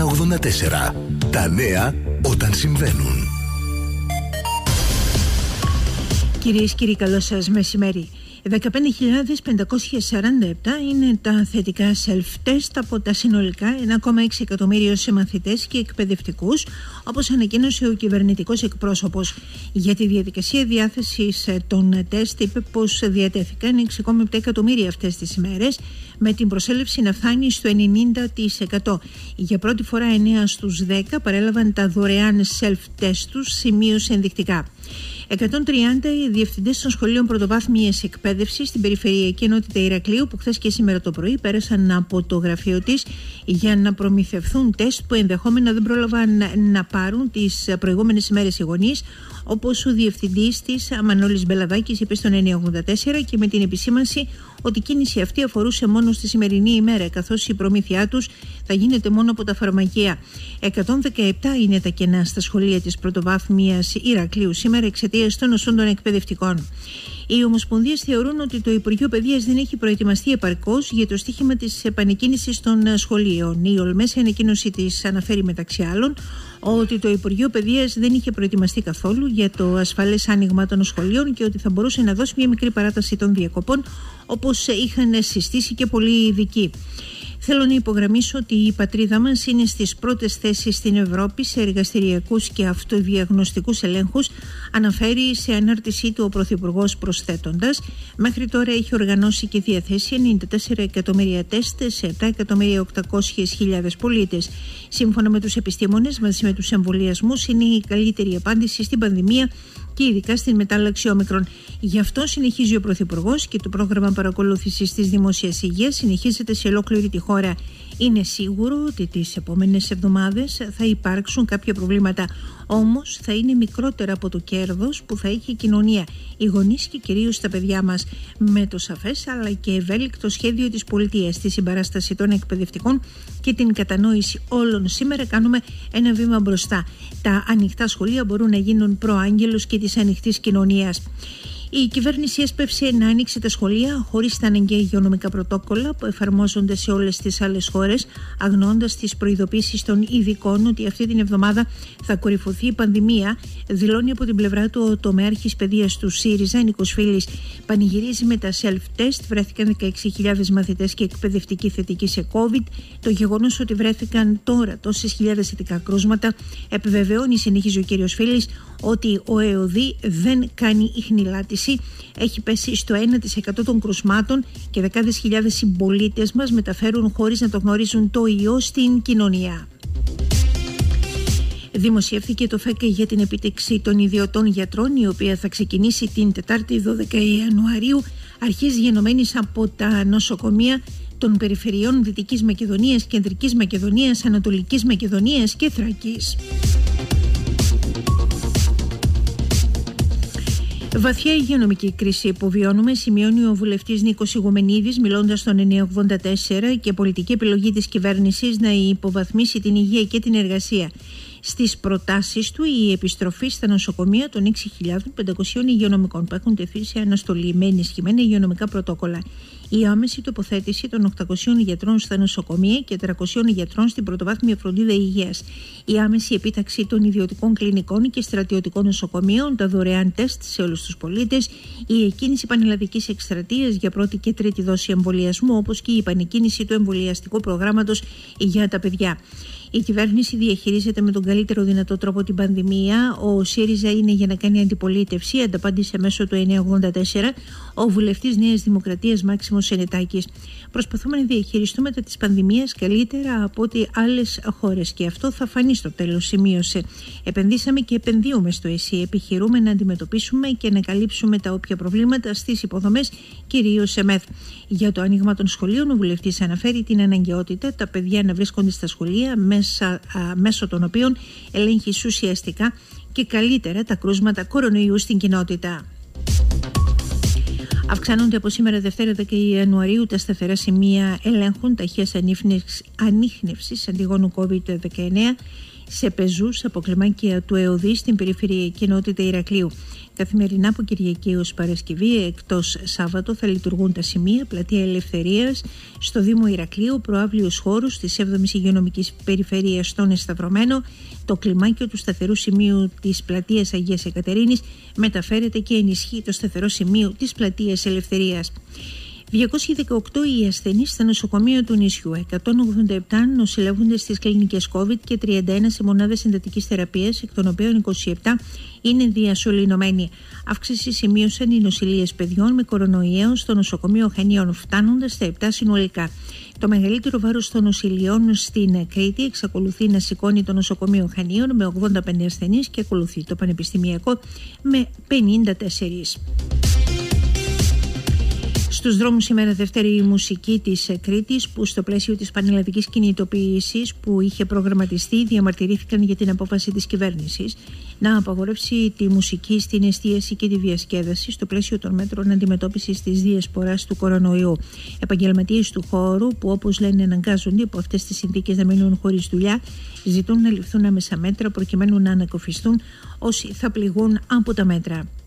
984. Τα νέα όταν συμβαίνουν. Κυρίες και κύριοι, καλό σας μεσημέρι. 15.547 είναι τα θετικά self-test από τα συνολικά 1,6 εκατομμύριο σε μαθητές και εκπαιδευτικούς, όπως ανακοίνωσε ο κυβερνητικός εκπρόσωπος. Για τη διαδικασία διάθεσης των τεστ είπε πως διατέθηκαν 6,7 εκατομμύρια αυτές τις ημέρες, με την προσέλευση να φτάνει στο 90%. Για πρώτη φορά 9 στους 10 παρέλαβαν τα δωρεάν self-test τους, σημείωσε ενδεικτικά. 130 οι διευθυντές των σχολείων πρωτοβάθμιας εκπαίδευσης στην περιφερειακή ενότητα Ηρακλείου, που χθες και σήμερα το πρωί πέρασαν από το γραφείο της για να προμηθευθούν τεστ που ενδεχόμενα δεν πρόλαβαν να πάρουν τις προηγούμενες ημέρες οι γονείς, όπως ο διευθυντής της Αμανόλη Μπελαδάκης είπε στον 984 και με την επισήμανση ότι η κίνηση αυτή αφορούσε μόνο στη σημερινή ημέρα, καθώς η προμήθειά τους θα γίνεται μόνο από τα φαρμακεία. 117 είναι τα κενά στα σχολεία της πρωτοβάθμιας Ηρακλείου σήμερα εξαιτίας των νοσών των εκπαιδευτικών. Οι Ομοσπονδίες θεωρούν ότι το Υπουργείο Παιδείας δεν έχει προετοιμαστεί επαρκώς για το στίχημα της επανεκκίνησης των σχολείων. Η Ολμέσα ανακοίνωση της αναφέρει μεταξύ άλλων ότι το Υπουργείο Παιδείας δεν είχε προετοιμαστεί καθόλου για το ασφαλές άνοιγμα των σχολείων και ότι θα μπορούσε να δώσει μια μικρή παράταση των διακοπών όπως είχαν συστήσει και πολλοί ειδικοί. Θέλω να υπογραμμίσω ότι η πατρίδα μας είναι στις πρώτες θέσεις στην Ευρώπη σε εργαστηριακούς και αυτοδιαγνωστικούς ελέγχους, αναφέρει σε ανάρτησή του ο Πρωθυπουργός προσθέτοντας. Μέχρι τώρα έχει οργανώσει και διαθέσει 94 εκατομμύρια τεστ σε 7 εκατομμύρια 800.000 πολίτες. Σύμφωνα με τους επιστήμονες, μαζί με τους εμβολιασμούς, είναι η καλύτερη απάντηση στην πανδημία και ειδικά στην μετάλλαξη όμικρον. Γι' αυτό συνεχίζει ο Πρωθυπουργός και το πρόγραμμα παρακολούθησης της δημόσιας υγείας συνεχίζεται σε ολόκληρη τη χώρα. Είναι σίγουρο ότι τις επόμενες εβδομάδες θα υπάρξουν κάποια προβλήματα. Όμως θα είναι μικρότερα από το κέρδος που θα έχει η κοινωνία, οι γονείς και κυρίως τα παιδιά μας. Με το σαφές αλλά και ευέλικτο σχέδιο της πολιτείας, τη συμπαράσταση των εκπαιδευτικών και την κατανόηση όλων, σήμερα κάνουμε ένα βήμα μπροστά. Τα ανοιχτά σχολεία μπορούν να γίνουν προάγγελος και της ανοιχτής κοινωνίας. Η κυβέρνηση έσπευσε να ανοίξει τα σχολεία χωρίς τα αναγκαία υγειονομικά πρωτόκολλα που εφαρμόζονται σε όλες τις άλλες χώρες, αγνώντας τις προειδοποίησεις των ειδικών ότι αυτή την εβδομάδα θα κορυφωθεί η πανδημία, δηλώνει από την πλευρά του ο τομέαρχης παιδείας του ΣΥΡΙΖΑ, Νίκος Φίλης. Πανηγυρίζει με τα self-test, βρέθηκαν 16.000 μαθητές και εκπαιδευτικοί θετικοί σε COVID. Το γεγονός ότι βρέθηκαν τώρα τόσες χιλιάδες θετικά κρούσματα επιβεβαιώνει, συνεχίζει ο κύριος Φίλης, ότι ο ΕΟΔΗ δεν κάνει ιχνηλάτηση. Έχει πέσει στο 1% των κρουσμάτων και δεκάδες χιλιάδες συμπολίτες μας μεταφέρουν χωρίς να το γνωρίζουν το ιό στην κοινωνία. Δημοσιεύθηκε το ΦΕΚ για την επίτευξη των ιδιωτών γιατρών, η οποία θα ξεκινήσει την Τετάρτη 12 Ιανουαρίου, αρχής γενομένης από τα νοσοκομεία των περιφερειών Δυτικής Μακεδονίας, Κεντρικής Μακεδονίας, Ανατολικής Μακεδονίας και Θράκης. Βαθιά υγειονομική κρίση που βιώνουμε, σημειώνει ο βουλευτής Νίκος Ιγουμενίδη, μιλώντας στον 984 και πολιτική επιλογή της κυβέρνησης να υποβαθμίσει την υγεία και την εργασία. Στις προτάσεις του, η επιστροφή στα νοσοκομεία των 6.500 υγειονομικών που έχουν τεθεί σε αναστολή με ενισχυμένα υγειονομικά πρωτόκολλα η άμεση τοποθέτηση των 800 γιατρών στα νοσοκομεία και 400 γιατρών στην πρωτοβάθμια φροντίδα υγείας, η άμεση επίταξη των ιδιωτικών κλινικών και στρατιωτικών νοσοκομείων, τα δωρεάν τεστ σε όλους τους πολίτες, η εκκίνηση πανελλαδικής εκστρατείας για πρώτη και τρίτη δόση εμβολιασμού, όπως και η επανεκκίνηση του εμβολιαστικού προγράμματος για τα παιδιά. Η κυβέρνηση διαχειρίζεται με τον καλύτερο δυνατό τρόπο την πανδημία. Ο ΣΥΡΙΖΑ είναι για να κάνει αντιπολίτευση. Ανταπάντησε μέσω του 984 ο βουλευτής Νέας Δημοκρατίας Μάξιμος Σενετάκης. Προσπαθούμε να διαχειριστούμε τα της πανδημίας καλύτερα από ό,τι άλλες χώρες και αυτό θα φανεί στο τέλος, σημείωσε. Επενδύσαμε και επενδύουμε στο ΕΣΥ. Επιχειρούμε να αντιμετωπίσουμε και να καλύψουμε τα όποια προβλήματα στις υποδομές, κυρίως σε ΜΕΘ. Για το άνοιγμα των σχολείων, ο βουλευτής αναφέρει την αναγκαιότητα τα παιδιά να βρίσκονται στα σχολεία μέσα, μέσω των οποίων ελέγχει ουσιαστικά και καλύτερα τα κρούσματα κορονοϊού στην κοινότητα. Αυξάνονται από σήμερα Δευτέρα 10 Ιανουαρίου τα σταθερά σημεία ελέγχων ταχεία ανείχνευσης αντιγόνου COVID-19 σε πεζούς από κλιμάκια του ΕΟΔΗ στην περιφερειακή ενότητα Ηρακλείου. Καθημερινά από Κυριακή ως Παρασκευή, εκτός Σάββατο, θα λειτουργούν τα σημεία Πλατεία Ελευθερίας στο Δήμο Ηρακλείου, προάβλιος χώρους της 7η Υγειονομικής Περιφερεια στον Εσταυρωμένο. Το κλιμάκιο του σταθερού σημείου της Πλατείας Αγίας Εκατερίνης μεταφέρεται και ενισχύει το σταθερό σημείο της Πλατείας Ελευθερίας. 218 οι ασθενείς στα νοσοκομεία του νησιού, 187 νοσηλεύονται στις κλινικές COVID και 31 σε μονάδες εντατικής θεραπείας, εκ των οποίων 27 είναι διασωληνωμένοι. Αύξηση σημείωσαν οι νοσηλίε παιδιών με κορονοϊό στο νοσοκομείο Χανίων, φτάνοντας στα 7 συνολικά. Το μεγαλύτερο βάρος των νοσηλειών στην Κρήτη εξακολουθεί να σηκώνει το νοσοκομείο Χανίων με 85 ασθενείς και ακολουθεί το Πανεπιστημιακό με 54. Στους δρόμους σήμερα δεύτερη η μουσική της Κρήτης που στο πλαίσιο της πανελλαδικής κινητοποίησης που είχε προγραμματιστεί διαμαρτυρήθηκαν για την απόφαση της κυβέρνησης να απαγορεύσει τη μουσική στην εστίαση και τη διασκέδαση στο πλαίσιο των μέτρων αντιμετώπισης της διασποράς του κορονοϊού. Επαγγελματίες του χώρου που όπως λένε αναγκάζονται από αυτές τις συνθήκες να μείνουν χωρίς δουλειά ζητούν να ληφθούν άμεσα μέτρα προκειμένου να ανακοφιστούν όσοι θα πληγούν από τα μέτρα.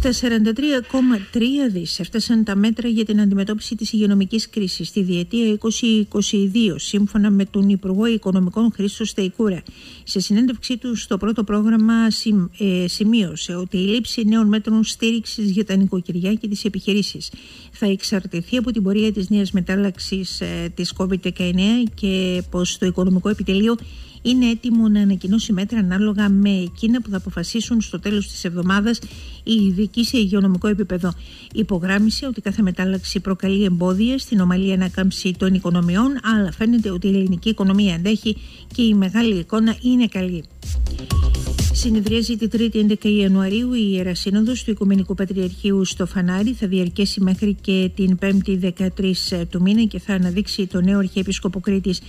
Στα 43,3 δις έφτασαν τα μέτρα για την αντιμετώπιση της υγειονομικής κρίσης στη διετία 2022, σύμφωνα με τον Υπουργό Οικονομικών Χρήστο Στεϊκούρα. Σε συνέντευξή του στο πρώτο πρόγραμμα ε, σημείωσε ότι η λήψη νέων μέτρων στήριξης για τα νοικοκυριά και τις επιχειρήσεις θα εξαρτηθεί από την πορεία της νέας μετάλλαξης ε, της COVID-19 και πως το Οικονομικό Επιτελείο είναι έτοιμο να ανακοινώσει μέτρα ανάλογα με εκείνα που θα αποφασίσουν στο τέλος της εβδομάδας οι ειδικοί σε υγειονομικό επίπεδο. Υπογράμμισε ότι κάθε μετάλλαξη προκαλεί εμπόδια στην ομαλή ανάκαμψη των οικονομιών, αλλά φαίνεται ότι η ελληνική οικονομία αντέχει και η μεγάλη εικόνα είναι καλή. Συνεδριάζει τη 3η 11 Ιανουαρίου η Ιερά Σύνοδος του Οικουμενικού Πατριαρχείου στο Φανάρι. Θα διαρκέσει μέχρι και την 5η 13 του μήνα και θα αναδείξει το νέο Αρχιεπίσκοπο Κρήτης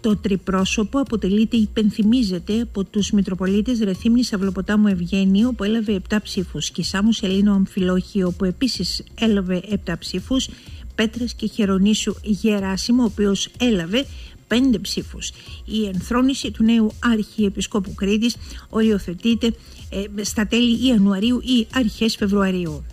το τριπρόσωπο αποτελείται, υπενθυμίζεται, από τους Μητροπολίτες Ρεθύμνη Αυλοποτάμου Ευγένιο, που έλαβε 7 ψήφους, και Σάμου Σελήνο Αμφιλόχιο, που επίσης έλαβε 7 ψήφους, Πέτρας και Χερονήσου Γεράσιμο, ο οποίος έλαβε 5 ψήφους. Η ενθρόνηση του νέου Αρχιεπισκόπου Κρήτης οριοθετείται ε, στα τέλη Ιανουαρίου ή αρχές Φεβρουαρίου.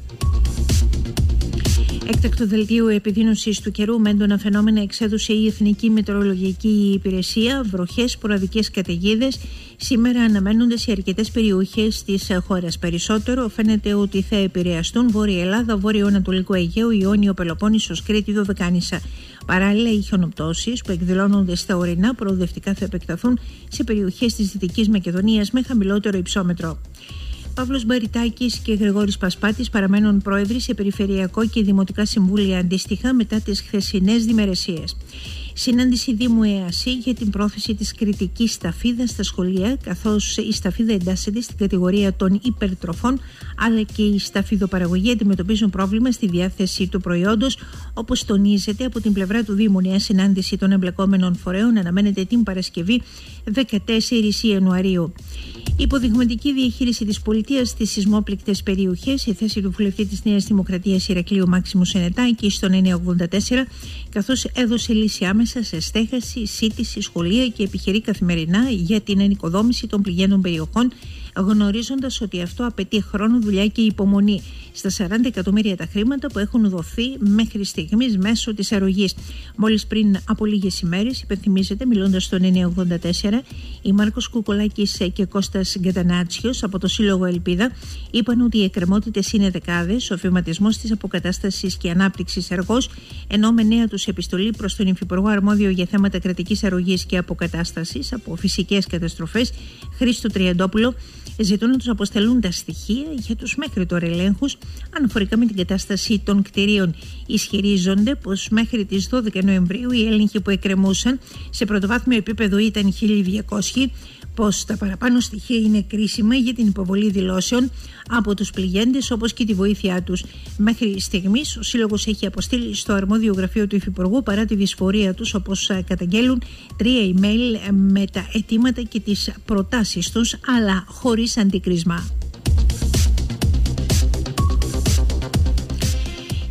Έκτακτο δελτίο επιδείνωσης του καιρού με έντονα φαινόμενα εξέδωσε η Εθνική Μετεωρολογική Υπηρεσία. Βροχές, ποραδικέ καταιγίδες. Σήμερα αναμένονται σε αρκετές περιοχές της χώρας. Περισσότερο φαίνεται ότι θα επηρεαστούν Βόρεια Ελλάδα, Βόρειο Ανατολικό Αιγαίο, Ιόνιο Πελοπόννησος, Κρήτη, Δωδεκάνησα. Παράλληλα, οι χιονοπτώσεις που εκδηλώνονται στα ορεινά προοδευτικά θα επεκταθούν σε περιοχές της Δυτικής Μακεδονίας με χαμηλότερο υψόμετρο. Παύλος Μπαριτάκης και Γρηγόρης Πασπάτης παραμένουν πρόεδροι σε περιφερειακό και δημοτικά συμβούλια αντίστοιχα μετά τις χθεσινές διμερεσίες. Συνάντηση Δήμου ΕΑΣΥ για την πρόθεση της κριτικής σταφίδας στα σχολεία, καθώς η σταφίδα εντάσσεται στην κατηγορία των υπερτροφών, αλλά και η σταφιδοπαραγωγή αντιμετωπίζουν πρόβλημα στη διάθεση του προϊόντος, όπως τονίζεται από την πλευρά του Δήμου. Νέα συνάντηση των εμπλεκόμενων φορέων αναμένεται την Παρασκευή 14 Ιανουαρίου. Η υποδειγματική διαχείριση της πολιτείας στις σεισμόπληκτες περιοχές, η θέση του βουλευτή της Νέας Δημοκρατίας Ηρακλείου Μάξιμου Σενετάκη στον 984, καθώς έδωσε λύση άμεσα σε στέγαση, σύντηση, σχολεία και επιχειρεί καθημερινά για την ενοικοδόμηση των πληγέντων περιοχών γνωρίζοντας ότι αυτό απαιτεί χρόνο, δουλειά και υπομονή στα 40 εκατομμύρια τα χρήματα που έχουν δοθεί μέχρι στιγμής μέσω της αρρωγής. Μόλις πριν από λίγες ημέρες, υπενθυμίζεται, μιλώντας στο 984, η Μάρκος Κουκολάκης και Κώστας Γκατανάτσιο από το Σύλλογο Ελπίδα είπαν ότι οι εκκρεμότητες είναι δεκάδες, ο βηματισμό της αποκατάστασης και ανάπτυξης εργός, ενώ με νέα τους επιστολή προς τον Υφυπουργό Αρμόδιο για θέματα κρατικής αρρωγής και αποκατάστασης από φυσικές καταστροφές, Χρήστο Τριαντόπουλο, ζητούν να τους αποστελούν τα στοιχεία για τους μέχρι τώρα ελέγχους αναφορικά με την κατάσταση των κτηρίων. Ισχυρίζονται πως μέχρι τις 12 Νοεμβρίου οι έλεγχοι που εκκρεμούσαν σε πρωτοβάθμιο επίπεδο ήταν 1200 πως τα παραπάνω στοιχεία είναι κρίσιμα για την υποβολή δηλώσεων από τους πληγέντες όπως και τη βοήθειά τους. Μέχρι στιγμής ο Σύλλογος έχει αποστείλει στο αρμόδιο γραφείο του Υφυπουργού παρά τη δυσφορία τους όπως καταγγέλουν τρία email με τα αιτήματα και τις προτάσεις τους αλλά χωρίς αντικρίσμα.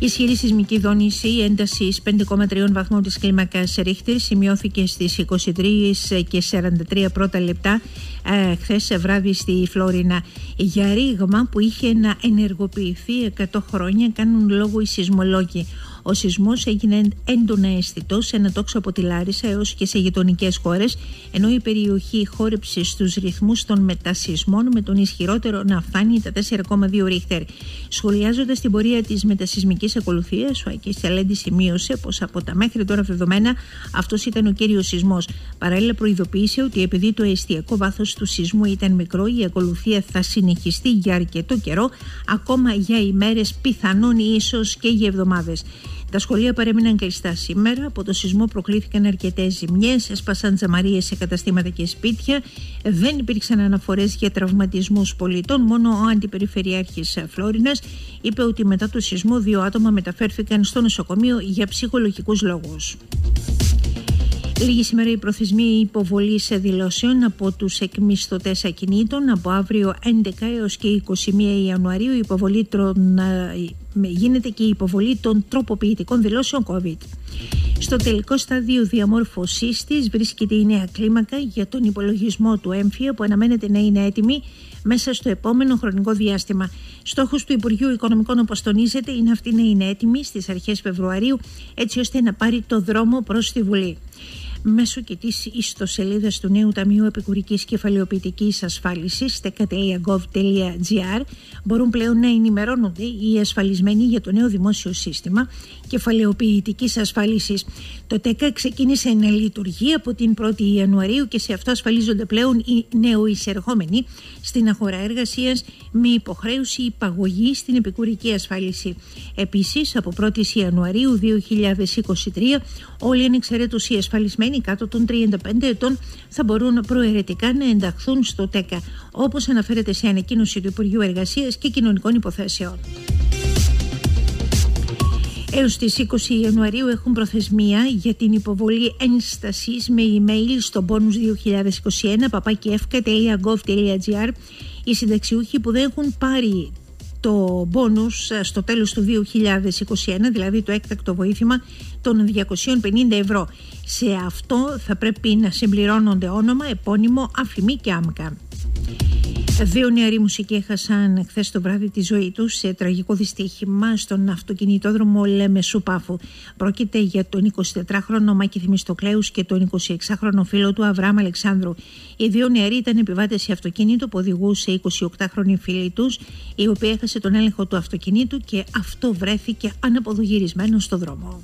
Ισχυρή σεισμική δόνηση ένταση 5,3 βαθμών της κλίμακας Ρίχτερ σημειώθηκε στις 23 και 43 πρώτα λεπτά ε, χθες βράδυ στη Φλόρινα. Για ρήγμα που είχε να ενεργοποιηθεί 100 χρόνια κάνουν λόγο οι σεισμολόγοι. Ο σεισμός έγινε έντονα αισθητό σε ένα τόξο από τη Λάρισα έως και σε γειτονικές χώρες, ενώ η περιοχή χόρεψε στους ρυθμούς των μετασυσμών με τον ισχυρότερο να φτάνει τα 4,2 ρίχτερ. Σχολιάζοντας την πορεία της μετασυσμική ακολουθίας, ο Ακή Τσαλέντης σημείωσε πως από τα μέχρι τώρα δεδομένα αυτός ήταν ο κύριος σεισμός. Παράλληλα, προειδοποίησε ότι επειδή το αιστιακό βάθος του σεισμού ήταν μικρό, η ακολουθία θα συνεχιστεί για αρκετό καιρό, ακόμα για ημέρες, πιθανόν ίσως και για εβδομάδες. Τα σχολεία παρέμειναν κλειστά σήμερα. Από το σεισμό προκλήθηκαν αρκετές ζημιές, έσπασαν τζαμαρίες σε καταστήματα και σπίτια. Δεν υπήρξαν αναφορές για τραυματισμούς πολιτών. Μόνο ο Αντιπεριφερειάρχης Φλόρινας είπε ότι μετά το σεισμό δύο άτομα μεταφέρθηκαν στο νοσοκομείο για ψυχολογικούς λόγους. Λίγη σήμερα η προθεσμία υποβολής δηλώσεων από τους εκμισθωτές ακινήτων. Από αύριο 11 έως και 21 Ιανουαρίου η υποβολή των, ε, γίνεται και η υποβολή των τροποποιητικών δηλώσεων COVID. Στο τελικό στάδιο διαμόρφωσής της βρίσκεται η νέα κλίμακα για τον υπολογισμό του έμφυα που αναμένεται να είναι έτοιμη μέσα στο επόμενο χρονικό διάστημα. Στόχος του Υπουργείου Οικονομικών, όπως τονίζεται, είναι αυτή να είναι έτοιμη στις αρχές Φεβρουαρίου, έτσι ώστε να πάρει το δρόμο προς τη Βουλή μέσω και τη ιστοσελίδας του νέου Ταμείου Επικουρικής Κεφαλαιοποιητικής Ασφάλισης teka.gov.gr μπορούν πλέον να ενημερώνονται οι ασφαλισμένοι για το νέο δημόσιο σύστημα κεφαλαιοποιητικής ασφάλισης. Το ΤΕΚΑ ξεκίνησε να λειτουργεί από την 1η Ιανουαρίου και σε αυτό ασφαλίζονται πλέον οι νεοεισερχόμενοι στην αγορά εργασίας με υποχρέωση υπαγωγή στην επικουρική ασφάλιση. Επίσης, από 1η Ιανουαρίου 2023, όλοι ανεξαιρέτως οι ασφαλισμένοι κάτω των 35 ετών θα μπορούν προαιρετικά να ενταχθούν στο ΤΕΚΑ, όπως αναφέρεται σε ανακοίνωση του Υπουργείου Εργασίας και Κοινωνικών Υποθέσεων. Έως τις 20 Ιανουαρίου έχουν προθεσμία για την υποβολή ένστασης με email στο bonus 2021 papakefka.gov.gr οι συνταξιούχοι που δεν έχουν πάρει το μπόνους ε, στο τέλος του 2021, δηλαδή το έκτακτο βοήθημα των 250 ευρώ. Σε αυτό θα πρέπει να συμπληρώνονται όνομα, επώνυμο, αφημί και άμκα. Δύο νεαροί μουσικοί έχασαν χθες το βράδυ τη ζωή τους σε τραγικό δυστύχημα στον αυτοκινητόδρομο Λεμεσού Πάφου. Πρόκειται για τον 24χρονο Μάκη Θημιστοκλέους και τον 26χρονο φίλο του Αβραάμ Αλεξάνδρου. Οι δύο νεαροί ήταν επιβάτες σε αυτοκίνητο που οδηγούσε 28χρονη φίλη τους, η οποία έχασε τον έλεγχο του αυτοκινήτου και αυτό βρέθηκε αναποδογυρισμένο στο δρόμο.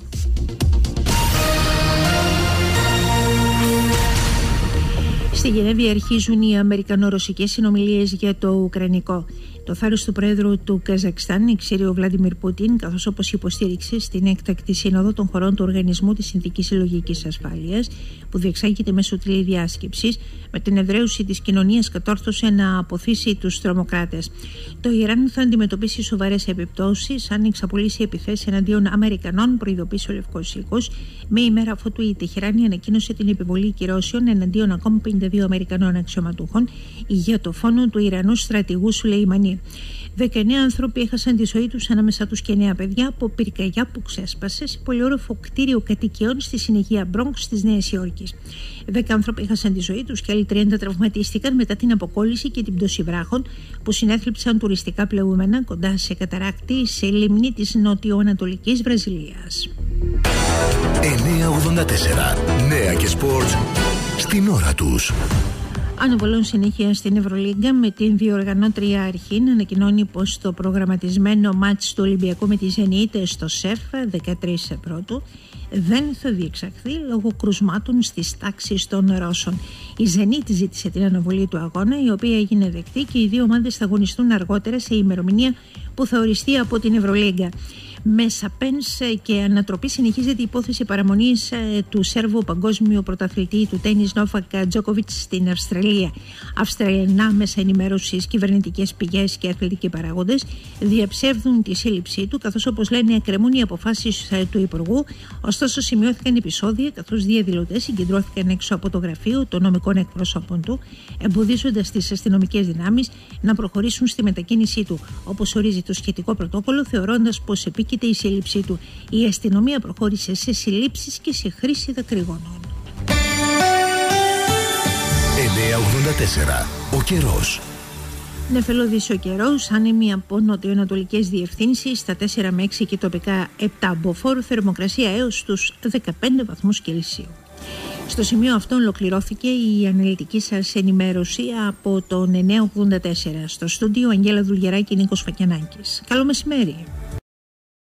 Στη Γενέβη αρχίζουν οι Αμερικανο-Ρωσικές συνομιλίες για το Ουκρανικό. Το θάρρος του Πρόεδρου του Καζακστάν εξήρει ο Βλάντιμιρ Πούτιν, καθώς όπως υποστήριξε στην έκτακτη σύνοδο των χωρών του Οργανισμού της Συνθήκης Συλλογικής Ασφάλειας, που διεξάγεται μέσω τηλεδιάσκεψης, με την εδραίωση της κοινωνίας κατόρθωσε να αποθήσει τους τρομοκράτες. Το Ιράν θα αντιμετωπίσει σοβαρές επιπτώσεις αν εξαπολύσει επιθέσεις εναντίον Αμερικανών, προειδοποίησε ο Λευκός Οίκος, με ημέρα αφού η Τεχεράνη ανακοίνωσε την επιβολή κυρώσεων εναντίον ακόμη 52 Αμερικανών αξιωματούχων για το φόνο του Ιρανού στρατηγού Σουλεϊμανί. 19 άνθρωποι έχασαν τη ζωή τους ανάμεσα τους και νέα παιδιά από πυρκαγιά που ξέσπασε σε πολυόροφο κτίριο κατοικιών στη συνεχεία Μπρόγκ τη Νέα Υόρκης. 10 άνθρωποι έχασαν τη ζωή τους και άλλοι 30 τραυματίστηκαν μετά την αποκόλληση και την πτώση βράχων που συνέθλιψαν τουριστικά πλεούμενα κοντά σε καταράκτη σε λίμνη της νοτιοανατολικής Βραζιλίας. 984 Νέα και σπορτ στην ώρα τους. Αναβολών συνέχεια στην Ευρωλίγκα με την διοργανώτρια αρχή να ανακοινώνει πως το προγραμματισμένο ματς του Ολυμπιακού με τη Ζενίτ στο ΣΕΦ 13 πρώτου δεν θα διεξαχθεί λόγω κρουσμάτων στις τάξεις των Ρώσων. Η Ζενίτ ζήτησε την αναβολή του αγώνα, η οποία έγινε δεκτή και οι δύο ομάδες θα αγωνιστούν αργότερα σε ημερομηνία που θα οριστεί από την Ευρωλίγκα. Με σαπένς και ανατροπή συνεχίζεται η υπόθεση παραμονής ε, του Σέρβου παγκόσμιου πρωταθλητή του τέννη Νόφακ Τζόκοβιτς στην Αυστραλία. Αυστραλιανά μέσα ενημέρωσης, κυβερνητικές πηγές και αθλητικοί παράγοντες διαψεύδουν τη σύλληψή του, καθώς όπως λένε εκκρεμούν οι αποφάσεις ε, του Υπουργού. Ωστόσο, σημειώθηκαν επεισόδια καθώς διαδηλωτές συγκεντρώθηκαν έξω από το γραφείο των νομικών εκπρόσωπων του, εμποδίζοντας τις αστυνομικές δυνάμεις να προχωρήσουν στη μετακίνησή του, όπως ορίζει το σχετικό πρωτόκολλο, θεωρώντας πως επίκειται επίκειται η σύλληψή του. Η αστυνομία προχώρησε σε συλλήψεις και σε χρήση δακρυγόνων. 984. Ο καιρός. Νεφελώδης ο καιρός, άνεμοι από νοτιοανατολικές διευθύνσεις στα 4 με 6 και τοπικά 7 μποφόρ, θερμοκρασία έως τους 15 βαθμούς Κελσίου. Στο σημείο αυτό ολοκληρώθηκε η αναλυτική σας ενημέρωση από το 984. Στο στούντιο Αγγέλα Δουλγεράκη Νίκος Φακιανάκης. Καλό μεσημέρι.